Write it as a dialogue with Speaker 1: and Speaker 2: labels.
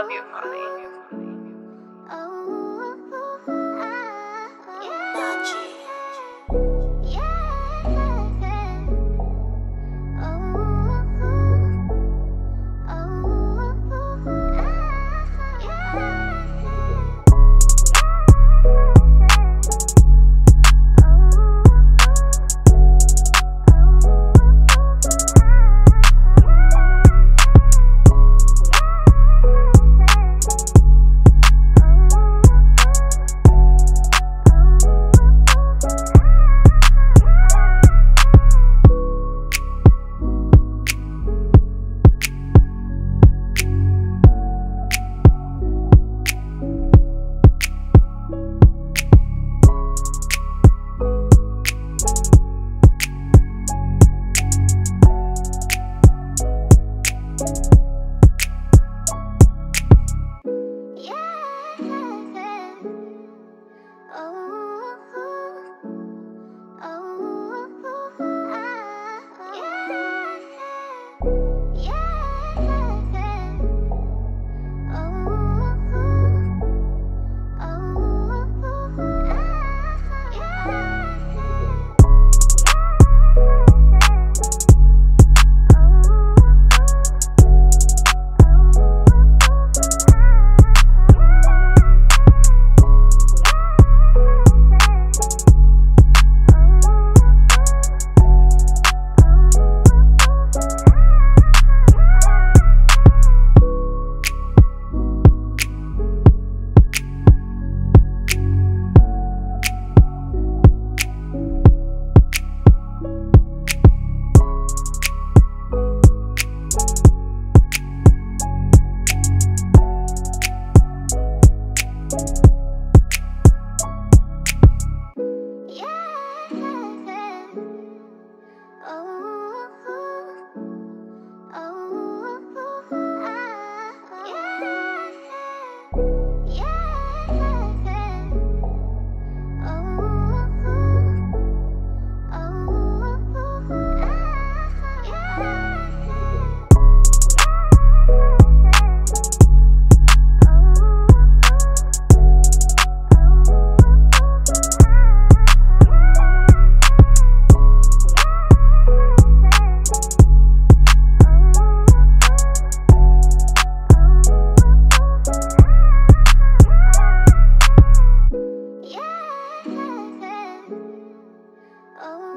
Speaker 1: love you, Connie. Oh.